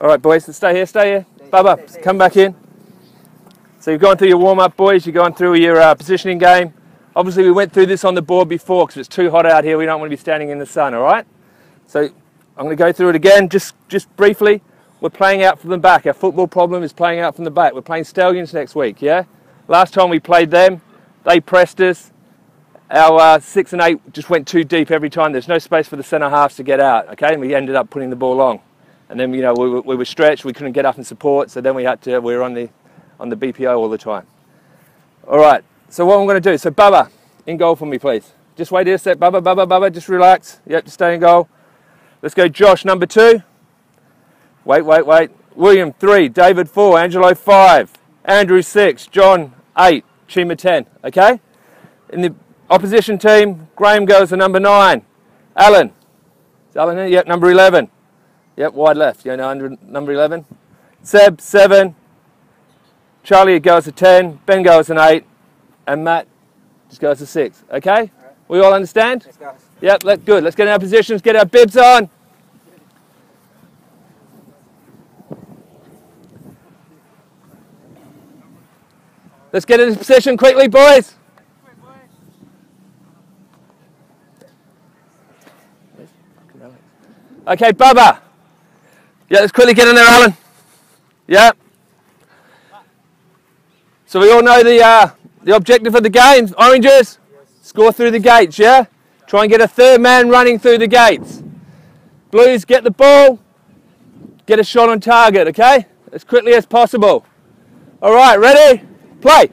All right, boys, stay here, stay here. Bubba, come back in. So you've gone through your warm-up, boys. You've gone through your uh, positioning game. Obviously, we went through this on the board before because it's too hot out here. We don't want to be standing in the sun, all right? So I'm going to go through it again, just, just briefly. We're playing out from the back. Our football problem is playing out from the back. We're playing Stallions next week, yeah? Last time we played them, they pressed us. Our uh, six and eight just went too deep every time. There's no space for the centre halves to get out, okay? And we ended up putting the ball long. And then, you know, we, were- we were stretched, we couldn't get up and support, so then we had to, we were on the, on the BPO all the time. All right, so what I'm going to do, so Bubba, in goal for me, please. Just wait here a sec, Bubba, Bubba, Bubba, just relax. Yep, just stay in goal. Let's go Josh, number two. Wait, wait, wait. William, three. David, four. Angelo, five. Andrew, six. John, eight. Chima, ten. Okay? In the opposition team, Graham goes to number nine. Alan. Is Alan in? Yep, number 11. Yep, wide left. You know, under number 11. Seb, seven. Charlie goes to 10. Ben goes to eight. And Matt just goes to six. Okay? We all understand? Yep, let, good. Let's get in our positions, get our bibs on. Let's get in position quickly, boys. Okay, Bubba. Yeah, let's quickly get in there, Alan. Yeah. So we all know the uh, the objective of the game, oranges. Score through the gates, yeah? Try and get a third man running through the gates. Blues, get the ball. Get a shot on target, okay? As quickly as possible. All right, ready? Play.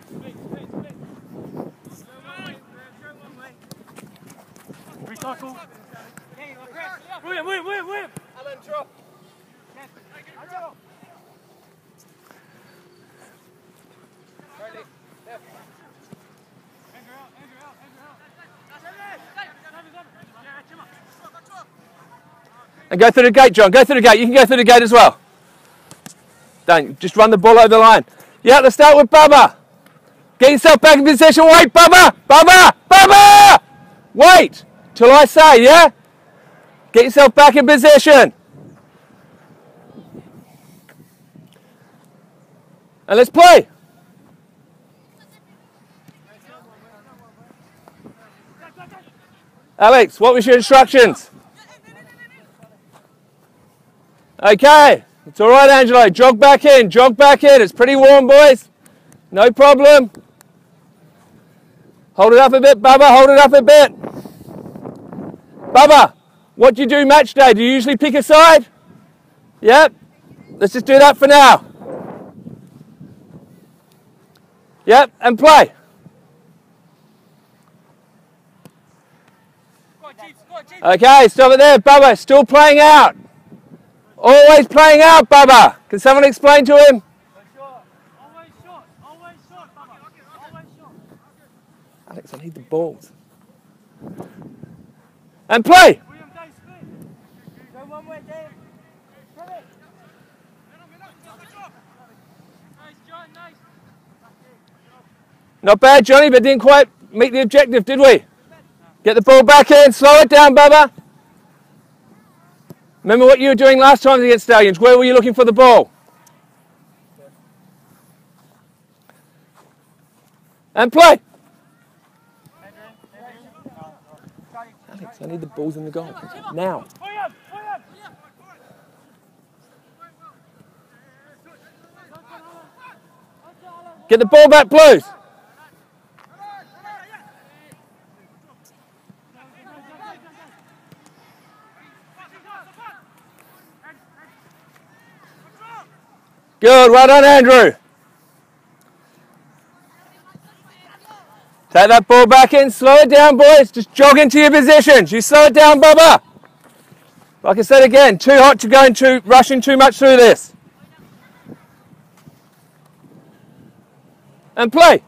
William, William, William, William. And go through the gate, John. Go through the gate. You can go through the gate as well. Don't just run the ball over the line. Yeah, let's start with Bubba. Get yourself back in position. Wait, Bubba, Bubba, Bubba. Wait till I say, yeah. Get yourself back in position. And let's play. Alex, what was your instructions? Okay, it's all right, Angelo. Jog back in, jog back in. It's pretty warm, boys. No problem. Hold it up a bit, Bubba. Hold it up a bit. Bubba, what do you do match day? Do you usually pick a side? Yep. Let's just do that for now. Yep, and play. Okay, stop it there. Bubba, still playing out. Always playing out, Bubba. Can someone explain to him? Alex, I need the balls. And play. William, don't split. Go one way, Dave. Come it. Nice, John, nice. Not bad, Johnny, but didn't quite meet the objective, did we? Get the ball back in. Slow it down, Bubba. Remember what you were doing last time against Stallions? Where were you looking for the ball? And play. Alex, I need the balls in the goal. Now. Get the ball back, Blues. Good, well done, Andrew. Take that ball back in, slow it down, boys. Just jog into your positions. You slow it down, Bubba. Like I said again, too hot to go into rushing too much through this. and play.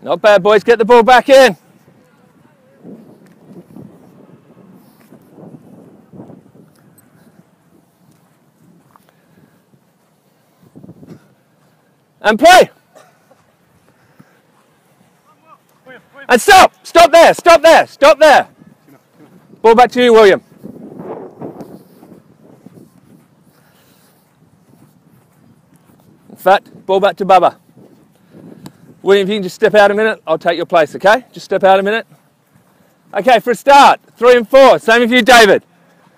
Not bad, boys. Get the ball back in. And play. And stop. Stop there. Stop there. Stop there. Ball back to you, William. In fact, ball back to Bubba. William, if you can just step out a minute, I'll take your place, okay? Just step out a minute. Okay, for a start, three and four. Same with you, David.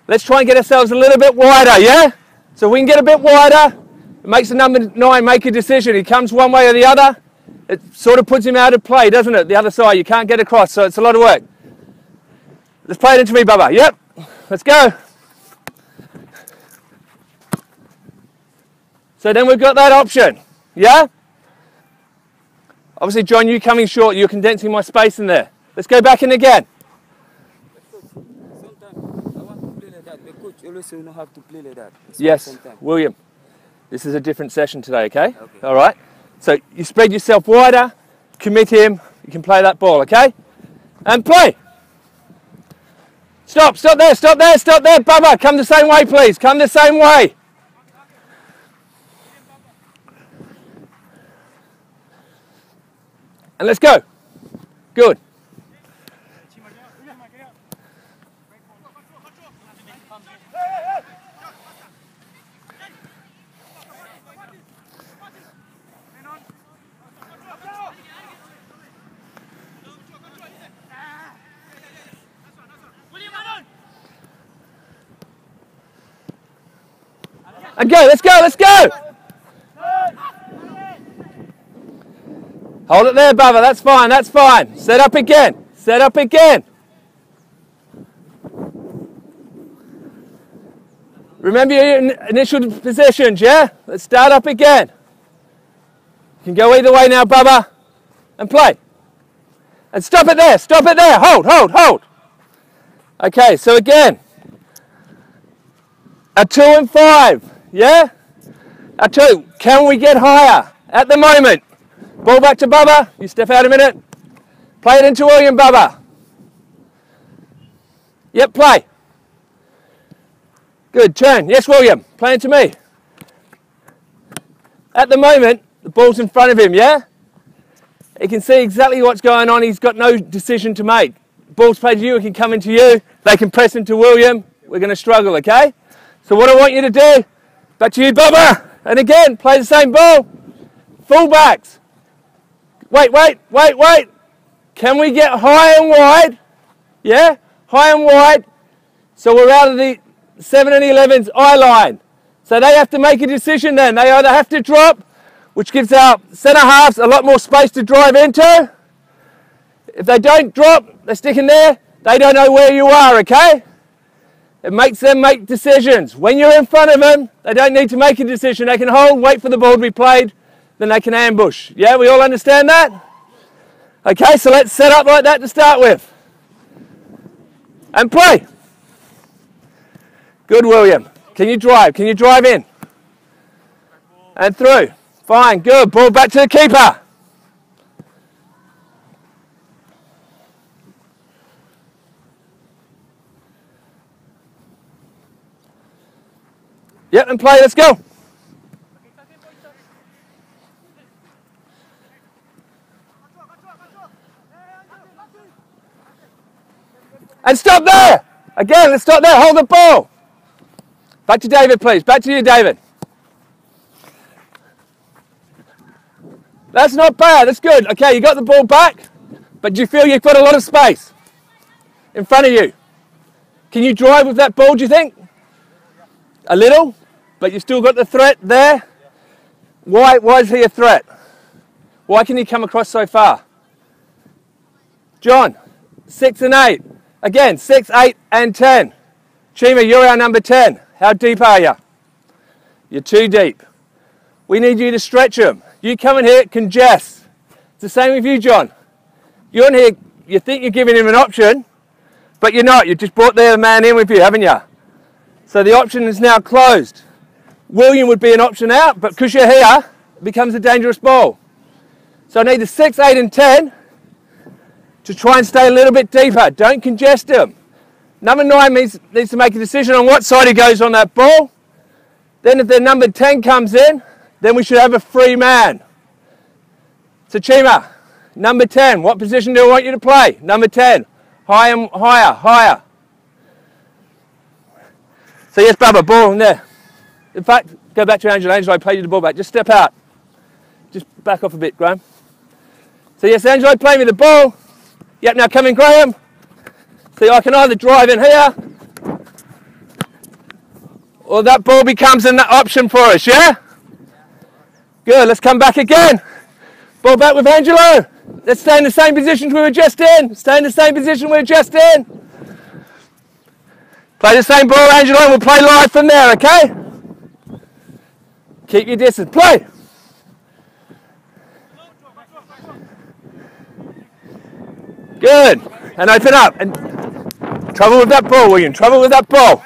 Let's try and get ourselves a little bit wider, yeah? So we can get a bit wider. It makes the number nine make a decision. He comes one way or the other. It sort of puts him out of play, doesn't it? The other side, you can't get across, so it's a lot of work. Let's play it into me, Bubba. Yep, let's go. So then we've got that option, yeah? Obviously, John, you coming short, you're condensing my space in there. Let's go back in again. Sometimes I want to play like that. The coach always say you to play like that. It's Yes. William. This is a different session today, okay? Okay. All right. So you spread yourself wider, commit him, you can play that ball, okay? And play. Stop, stop there, stop there, stop there, Bubba. Come the same way, please. Come the same way. And let's go. Good. And go, let's go, let's go. Hold it there, Bubba. That's fine, that's fine. Set up again. Set up again. Remember your initial positions, yeah? Let's start up again. You can go either way now, Bubba. And play. And stop it there, stop it there. Hold, hold, hold. Okay, so again. A two and five, yeah? A two. Can we get higher at the moment? Ball back to Bubba. You step out a minute. Play it into William Bubba. Yep, play. Good, turn. Yes, William. Play it to me. At the moment, the ball's in front of him, yeah? He can see exactly what's going on. He's got no decision to make. Ball's played to you, it can come into you. They can press into William. We're going to struggle, okay? So what I want you to do, back to you, Bubba. And again, play the same ball. Fullbacks. Wait, wait, wait, wait. Can we get high and wide? Yeah? High and wide. So we're out of the 7 and 11's eye line. So they have to make a decision then. They either have to drop, which gives our centre halves a lot more space to drive into. If they don't drop, they're sticking there. They don't know where you are, okay? It makes them make decisions. When you're in front of them, they don't need to make a decision. They can hold, wait for the ball to be played, then they can ambush. Yeah, we all understand that? Okay, so let's set up like that to start with. And play. Good, William. Can you drive? Can you drive in? And through. Fine, good. Ball back to the keeper. Yep, and play. Let's go. And stop there. Again, let's stop there. Hold the ball. Back to David, please. Back to you, David. That's not bad. That's good. Okay, you got the ball back, but do you feel you've got a lot of space in front of you? Can you drive with that ball, do you think? A little, but you've still got the threat there. Why, why is he a threat? Why can he come across so far? John, six and eight. Again, six, eight, and ten. Chima, you're our number 10. How deep are you? You're too deep. We need you to stretch him. You come in here, congest. It's the same with you, John. You're in here, you think you're giving him an option, but you're not. You've just brought the man in with you, haven't you? So the option is now closed. William would be an option out, but because you're here, it becomes a dangerous ball. So I need the 6, 8 and 10 to try and stay a little bit deeper. Don't congest him. Number 9 needs, to make a decision on what side he goes on that ball. Then if the number 10 comes in, then we should have a free man. So Chima, number 10, what position do I want you to play? Number 10, higher, higher, higher. So yes, Bubba, ball in there. In fact, go back to Angelo. Angelo, play you the ball back. Just step out. Just back off a bit, Graham. So yes, Angelo, play me the ball. Yep, now come in, Graham. So I can either drive in here, or that ball becomes an option for us, yeah? Good, let's come back again. Ball back with Angelo. Let's stay in the same position we were just in. Stay in the same position we were just in. Play the same ball, Angelo, and we'll play live from there, okay? Keep your distance. Play. Good. And open up. And trouble with that ball, William. Trouble with that ball.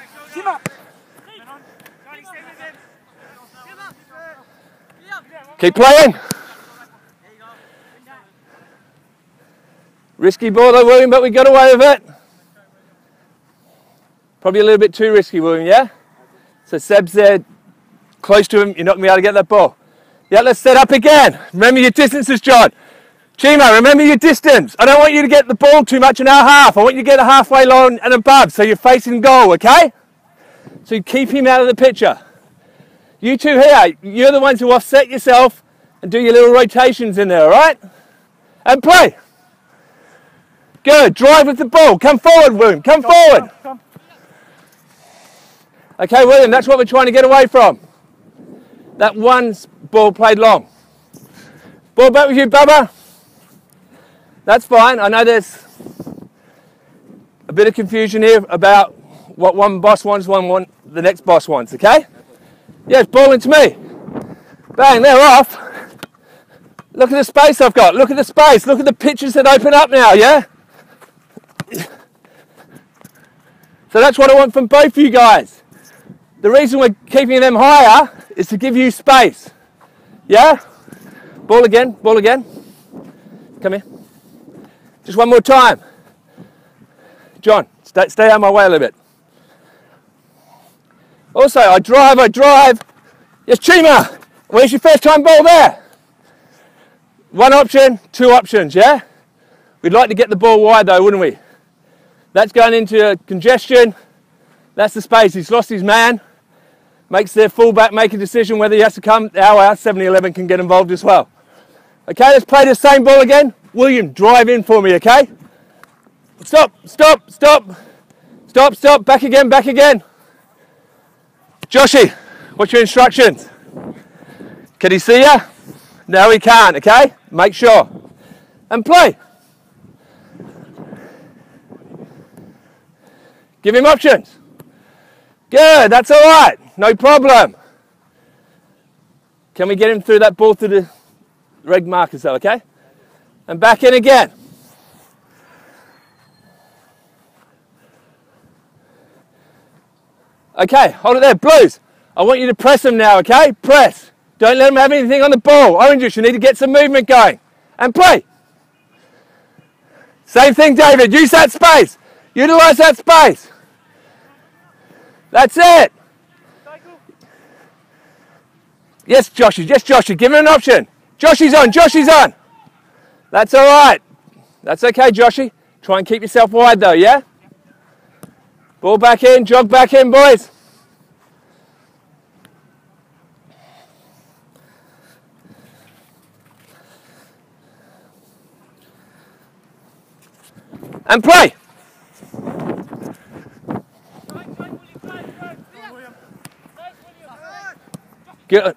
Keep playing. Risky ball though, William, but we got away with it. Probably a little bit too risky, William, yeah? So Seb's there, close to him, you're not going to be able to get that ball. Yeah, let's set up again. Remember your distances, John. Chima, remember your distance. I don't want you to get the ball too much in our half. I want you to get it halfway long and above so you're facing goal, okay? So keep him out of the picture. You two here, you're the ones who offset yourself and do your little rotations in there, all right? And play. Good. Drive with the ball. Come forward, William. Come forward. Okay, William, that's what we're trying to get away from. That one ball played long. Ball back with you, Bubba. That's fine. I know there's a bit of confusion here about what one boss wants, one want, the next boss wants, okay? Yes, ball into me. Bang, they're off. Look at the space I've got. Look at the space. Look at the pitches that open up now, yeah? So that's what I want from both of you guys. The reason we're keeping them higher is to give you space. Yeah? Ball again, ball again. Come here. Just one more time. John, stay, stay out of my way a little bit. Also, I drive, I drive. Yes, Chima, where's your first time ball there? One option, two options, yeah? We'd like to get the ball wide though, wouldn't we? That's going into congestion. That's the space. He's lost his man. Makes their fullback make a decision whether he has to come. Our, our 7-11 can get involved as well. Okay, let's play the same ball again. William, drive in for me, okay? Stop, stop, stop. Stop, stop, back again, back again. Joshy, what's your instructions? Can he see you? No, he can't, okay? Make sure. And play. Give him options. Good, that's all right. No problem. Can we get him through that ball through the red markers though, okay? And back in again. Okay, hold it there. Blues, I want you to press him now, okay? Press. Don't let him have anything on the ball. Oranges, you need to get some movement going. And play. Same thing, David. Use that space. Utilize that space. That's it. Yes, Joshy. Yes, Joshy. Give him an option. Joshy's on. Joshy's on. That's all right. That's okay, Joshy. Try and keep yourself wide though, yeah? Ball back in. Jog back in, boys. And play. Good.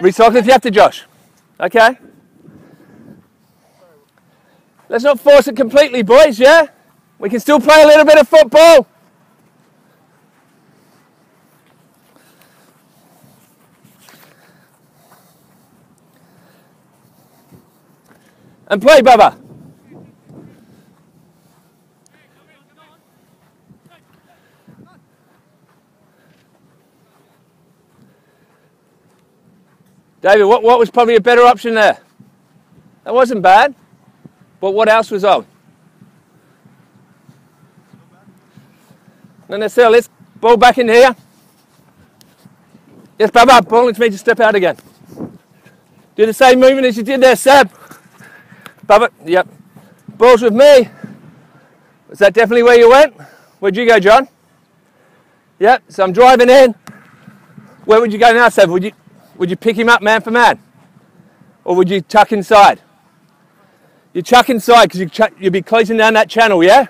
Recycle if you have to, Josh. Okay. Let's not force it completely, boys, yeah? We can still play a little bit of football. And play, Bubba. David, what, what was probably a better option there? That wasn't bad. But what else was on? No, no, Sarah, let's ball back in here. Yes, Bubba, ball into me to step out again. Do the same movement as you did there, Seb. Bubba, yep. Balls with me. Was that definitely where you went? Where'd you go, John? Yep, so I'm driving in. Where would you go now, Seb? Would you, would you pick him up man for man? Or would you tuck inside? You chuck inside because you chuck, you'll be closing down that channel, yeah?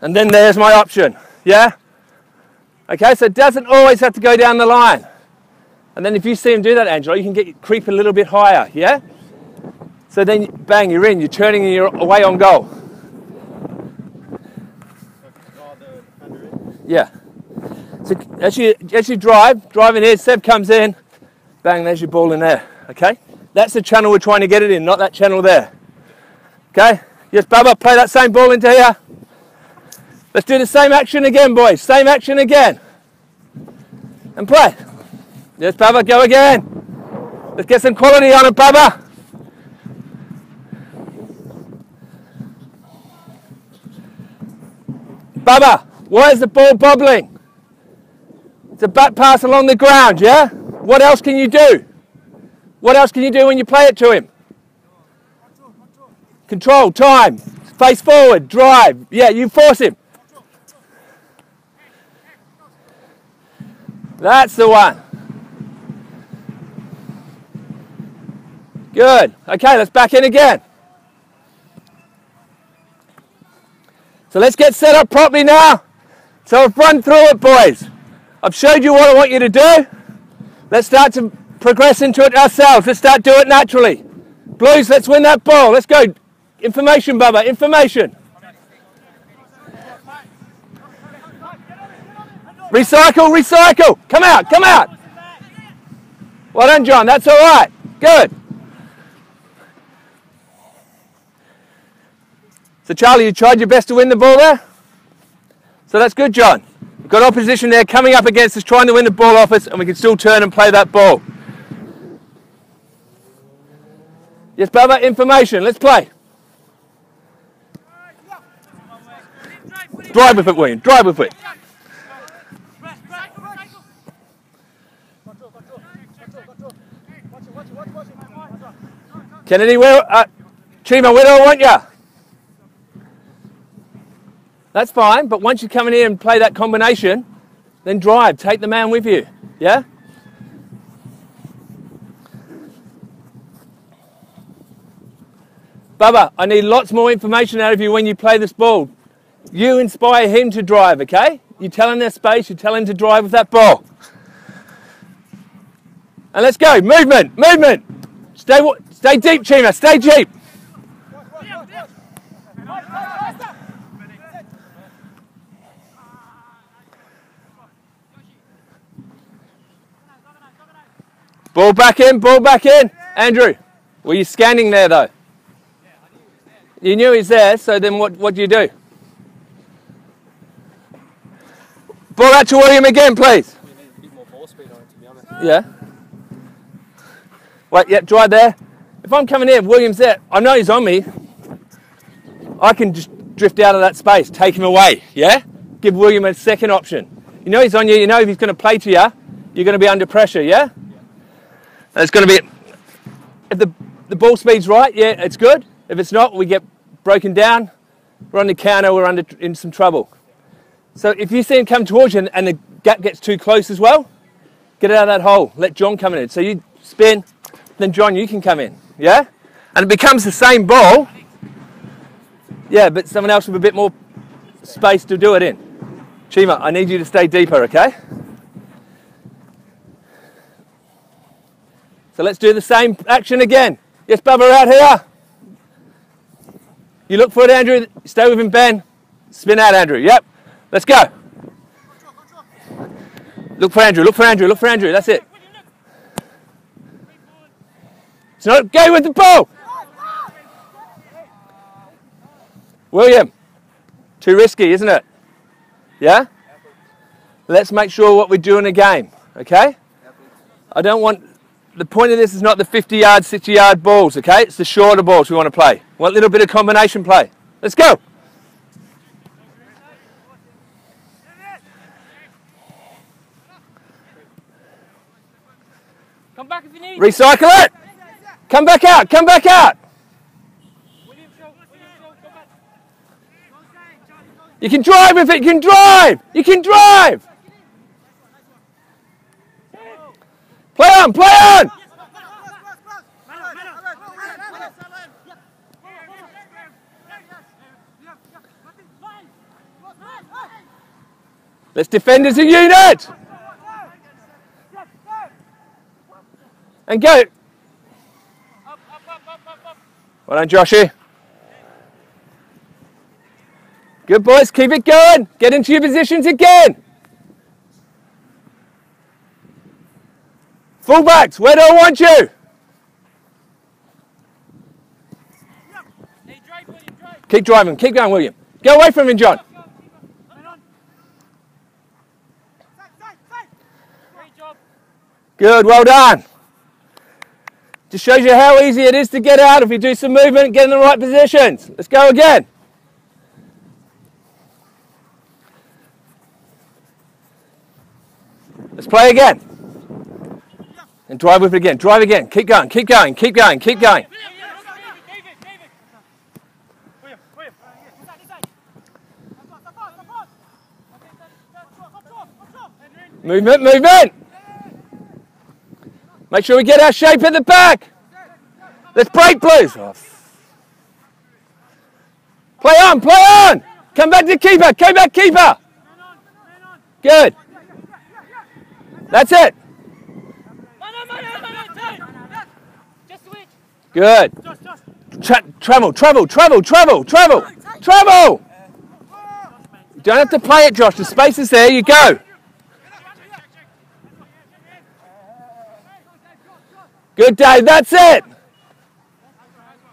And then there's my option, yeah? Okay, so it doesn't always have to go down the line. And then if you see him do that, Angelo, you can get creep a little bit higher, yeah? So then, bang, you're in, you're turning and you're away on goal. Yeah. So as you, as you drive, driving here, Seb comes in, bang, there's your ball in there, okay? That's the channel we're trying to get it in, not that channel there. Okay? Yes, Bubba, play that same ball into here. Let's do the same action again, boys. Same action again. And play. Yes, Bubba, go again. Let's get some quality on it, Bubba. Bubba, why is the ball bobbling? It's a back pass along the ground, yeah? What else can you do? What else can you do when you play it to him? Control, time, face forward, drive. Yeah, you force him. That's the one. Good. Okay, let's back in again. So let's get set up properly now. So I've run through it, boys. I've showed you what I want you to do. Let's start to progress into it ourselves. Let's start doing it naturally. Blues, let's win that ball. Let's go. Information, Bubba. Information. Recycle, recycle. Come out, come out. Well done, John. That's all right. Good. So, Charlie, you tried your best to win the ball there? So that's good, John. We've got opposition there coming up against us, trying to win the ball off us, and we can still turn and play that ball. Yes, Bubba, information. Let's play. Drive with it, William. Drive with it. Kennedy, where, uh, Chima, where do I want you? That's fine, but once you come in here and play that combination, then drive. Take the man with you. Yeah? Bubba, I need lots more information out of you when you play this ball. You inspire him to drive, okay? You tell him their space, you tell him to drive with that ball. And let's go. Movement, movement. Stay, stay deep, Chima. Stay deep. Ball back in, ball back in. Andrew, were you scanning there though? You knew he's there, so then what, what do you do? Ball out to William again, please. Yeah. Wait, yeah, drive there. If I'm coming in, William's there. I know he's on me. I can just drift out of that space, take him away. Yeah. Give William a second option. You know he's on you. You know if he's going to play to you, you're going to be under pressure. Yeah. It's going to be. If the the ball speed's right, yeah, it's good. If it's not, we get broken down. We're on the counter. We're under in some trouble. So if you see him come towards you and, and the gap gets too close as well, get out of that hole. Let John come in. So you spin, then John, you can come in. Yeah? And it becomes the same ball. Yeah, but someone else with a bit more space to do it in. Chima, I need you to stay deeper, okay? So let's do the same action again. Yes, Bubba, out here. You look for it, Andrew. Stay with him, Ben. Spin out, Andrew. Yep. Let's go. Look for Andrew. Look for Andrew. Look for Andrew. That's it. It's not go with the ball. William, too risky, isn't it? Yeah? Let's make sure what we do in a game, okay? I don't want the point of this is not the 50 yard, 60 yard balls, okay? It's the shorter balls we want to play. Want a little bit of combination play. Let's go. Come back if you need. Recycle it. Come back out. Come back out. William, show. William, show. Go back. You can drive with it. You can drive. You can drive. Play on. Play on. Let's defend as a unit. And go. Well done, Joshy. Good boys, keep it going. Get into your positions again. Fullbacks, where do I want you? Keep driving, keep going, William. Get away from him, John. Good, well done. Just shows you how easy it is to get out if you do some movement get in the right positions. Let's go again. Let's play again. And drive with it again. Drive again. Keep going, keep going, keep going, keep going. Movement, movement. Make sure we get our shape at the back. Let's break, please. Oh. Play on, play on. Come back to keeper, come back keeper. Good. That's it. Man on, man on, man on. Turn. Just switch. Good. Tra- travel, travel, travel, travel, travel, travel. You don't have to play it, Josh. The space is there. You go. Good, Dave. That's it.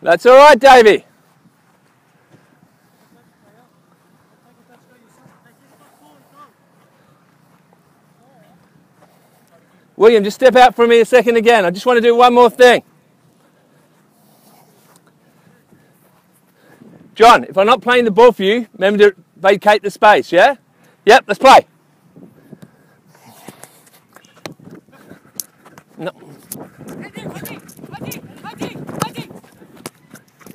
That's all right, Davey. William, just step out for me a second again. I just want to do one more thing. John, if I'm not playing the ball for you, remember to vacate the space, yeah? Yep, let's play. No.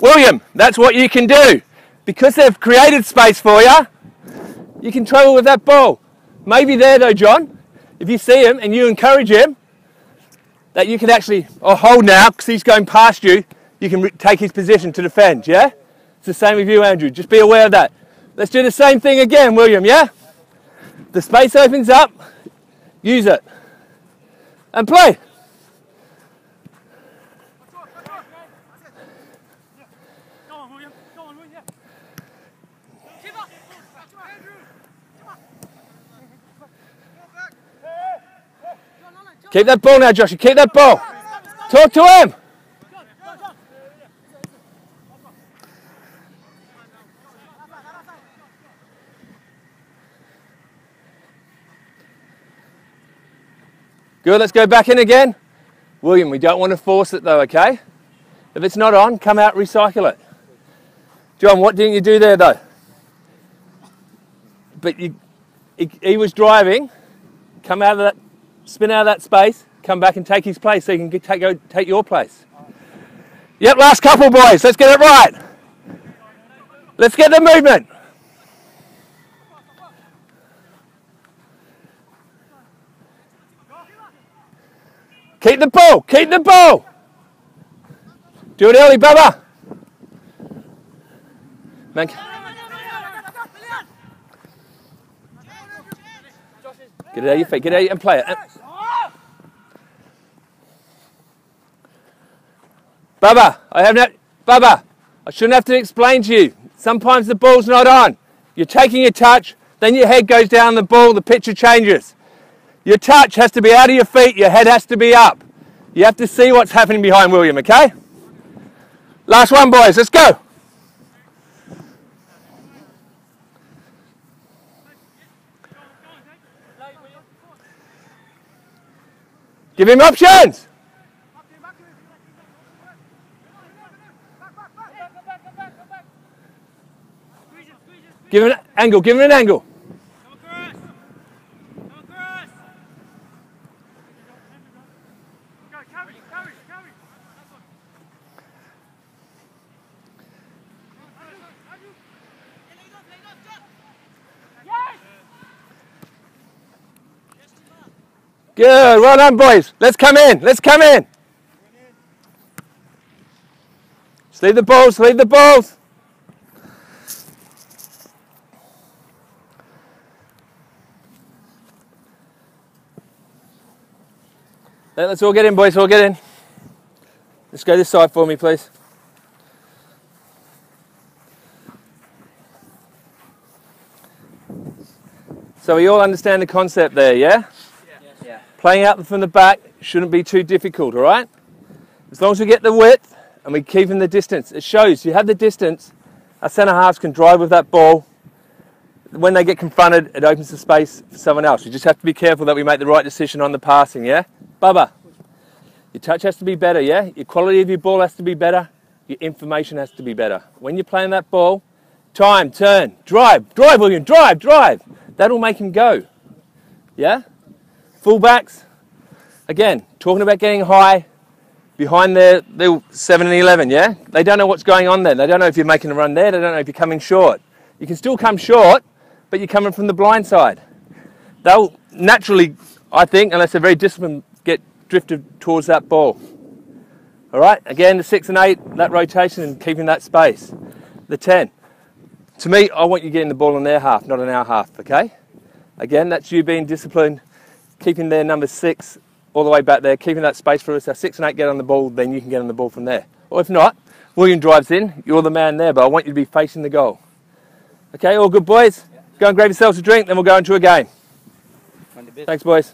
William, that's what you can do. Because they've created space for you, you can travel with that ball. Maybe there though, John, if you see him and you encourage him, that you can actually, oh, hold now, because he's going past you, you can take his position to defend, yeah? It's the same with you, Andrew. Just be aware of that. Let's do the same thing again, William, yeah? The space opens up, use it. And play. Keep that ball now, Joshua. Keep that ball. Talk to him. Good, let's go back in again. William, we don't want to force it though, okay? If it's not on, come out, recycle it. John, what didn't you do there though? But you, he, he was driving, come out of that, spin out of that space, come back and take his place so you can get, take, go, take your place. Yep, last couple boys, let's get it right. Let's get the movement. Keep the ball, keep the ball. Do it early, Bubba. Man, get it out of your feet, get it out and play it. Bubba, I have not. Bubba, I shouldn't have to explain to you. Sometimes the ball's not on. You're taking a touch, then your head goes down the ball, the picture changes. Your touch has to be out of your feet, your head has to be up. You have to see what's happening behind William, okay? Last one, boys, let's go. Give him options. Give him an angle, give him an angle. Good, well done, boys. Let's come in, let's come in. Leave the balls, leave the balls. Let's all get in, boys, all get in. Let's go this side for me, please. So we all understand the concept there, yeah? Playing out from the back shouldn't be too difficult, all right? As long as we get the width and we keep in the distance. It shows you have the distance, our centre halves can drive with that ball. When they get confronted, it opens the space for someone else. You just have to be careful that we make the right decision on the passing, yeah? Bubba, your touch has to be better, yeah? Your quality of your ball has to be better. Your information has to be better. When you're playing that ball, time, turn, drive, drive, William, drive, drive. That'll make him go. Yeah? Fullbacks, again, talking about getting high behind their, their 7 and 11, yeah? They don't know what's going on there. They don't know if you're making a run there. They don't know if you're coming short. You can still come short, but you're coming from the blind side. They'll naturally, I think, unless they're very disciplined, get drifted towards that ball. All right, again, the 6 and 8, that rotation and keeping that space. The 10. To me, I want you getting the ball in their half, not in our half, okay? Again, that's you being disciplined, keeping their number 6 all the way back there, keeping that space for us. Our 6 and 8 get on the ball, then you can get on the ball from there. Or if not, William drives in, you're the man there, but I want you to be facing the goal. Okay, all good, boys? Go and grab yourselves a drink, then we'll go into a game. On the bit. Thanks, boys.